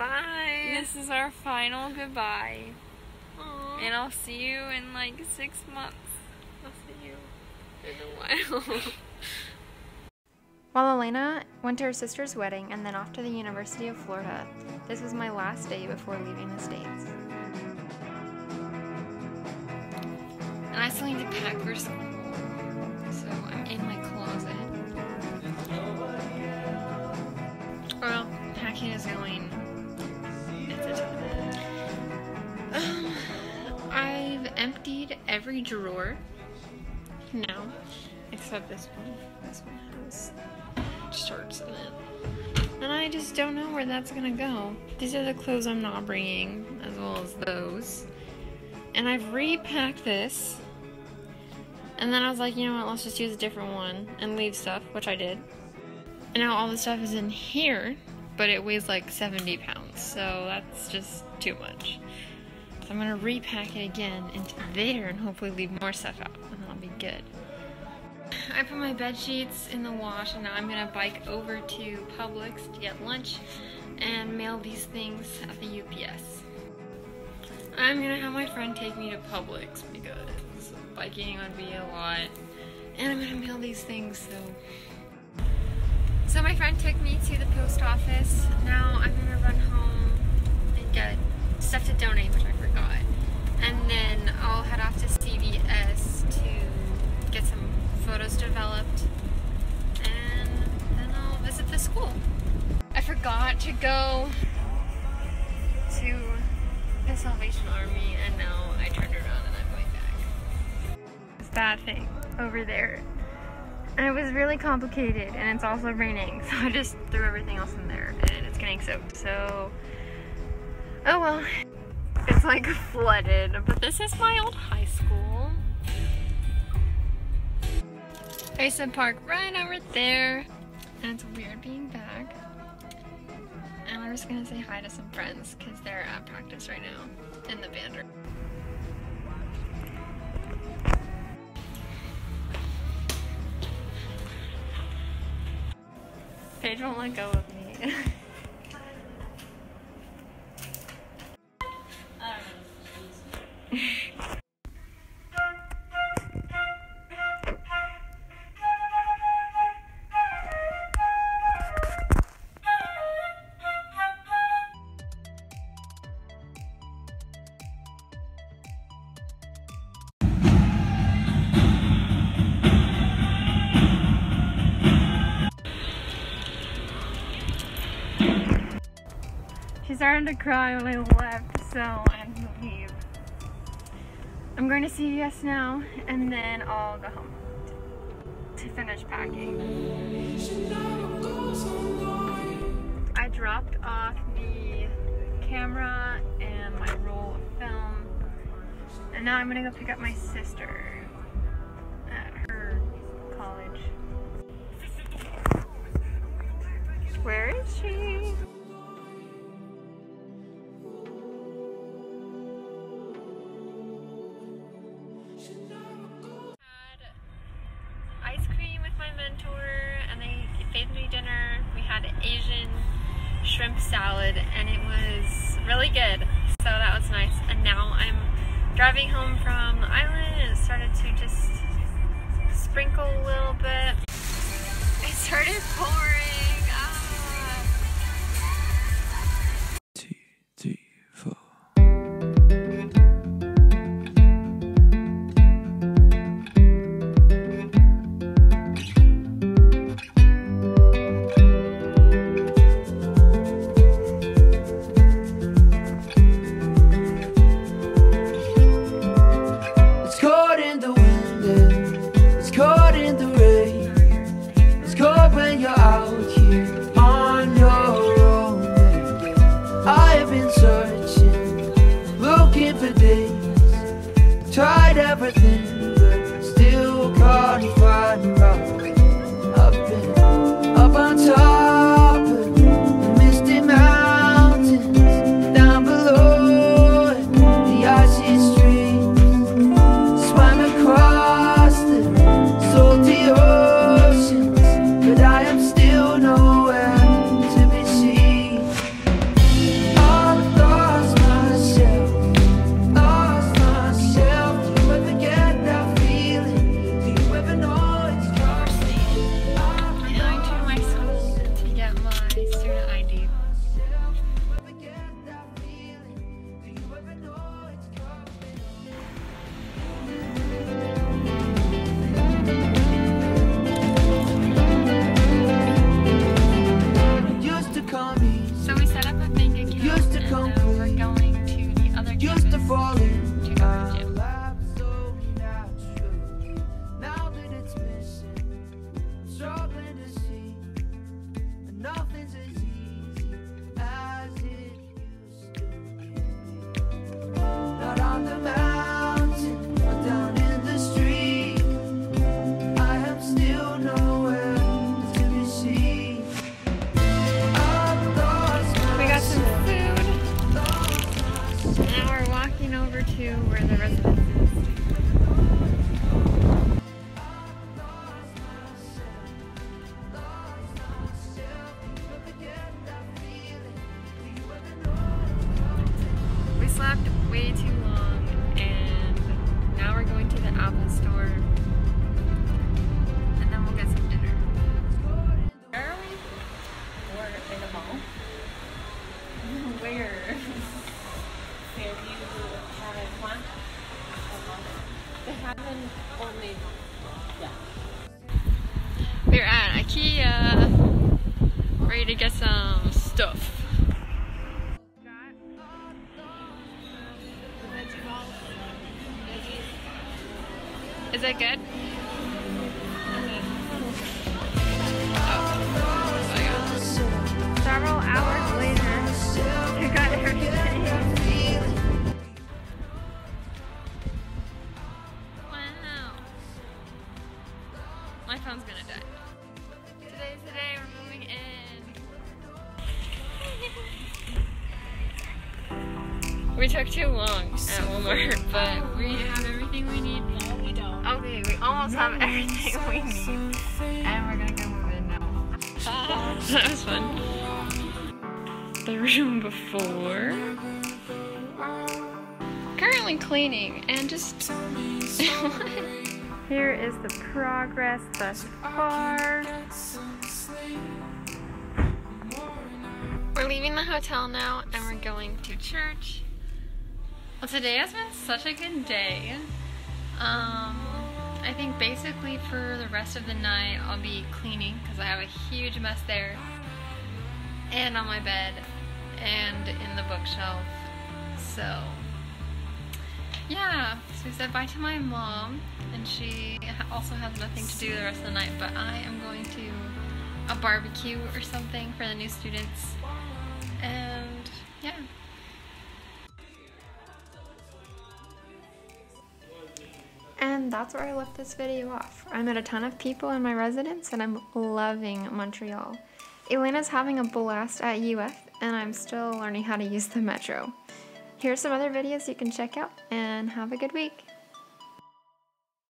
Bye. This is our final goodbye. Aww. And I'll see you in like six months. I'll see you in a while. While Elena went to her sister's wedding and then off to the University of Florida, this was my last day before leaving the States. And I still need to pack for school. So I'm in my every drawer No, except this one. This one has shirts in it. And I just don't know where that's gonna go. These are the clothes I'm not bringing, as well as those. And I've repacked this. And then I was like, you know what, let's just use a different one and leave stuff, which I did. And now all the stuff is in here, but it weighs like 70 pounds, so that's just too much. I'm gonna repack it again into there and hopefully leave more stuff out, and that'll be good. I put my bed sheets in the wash, and now I'm gonna bike over to Publix to get lunch and mail these things at the UPS. I'm gonna have my friend take me to Publix because biking would be a lot. And I'm gonna mail these things, so. So my friend took me to the post office. Now I'm gonna run home and get stuff to donate, which I forgot. And then I'll head off to CVS to get some photos developed. And then I'll visit the school. I forgot to go to the Salvation Army and now I turned around and I'm going back. It's that thing over there. And it was really complicated and it's also raining so I just threw everything else in there and it's getting soaked so oh well it's like flooded but this is my old high school I to park right over there and it's weird being back and I'm just gonna say hi to some friends because they're at practice right now in the band room. Paige won't let go of me. She started to cry when I left, so I have to leave. I'm going to CVS now, and then I'll go home to finish packing. I dropped off the camera and my roll of film, and now I'm gonna go pick up my sister at her college. Where is she? Dinner. We had Asian shrimp salad and it was really good. So that was nice. And now I'm driving home from the island and it started to just sprinkle a little bit. It started pouring. tried everything. Fairview haven't one. We're at IKEA, ready to get some stuff. Is that good? We took too long at Walmart, but we have everything we need. No, we don't. Okay, we almost have everything we need. And we're gonna go move in now. that was fun. The room before. Currently cleaning and just. Here is the progress thus far. We're leaving the hotel now and we're going to church. Well, today has been such a good day. Um, I think basically for the rest of the night I'll be cleaning because I have a huge mess there and on my bed and in the bookshelf. So, yeah, so we said bye to my mom and she also has nothing to do the rest of the night, but I am going to a barbecue or something for the new students. And yeah. And that's where I left this video off. I met a ton of people in my residence and I'm loving Montreal. Elena's having a blast at UF and I'm still learning how to use the metro. Here's some other videos you can check out and have a good week.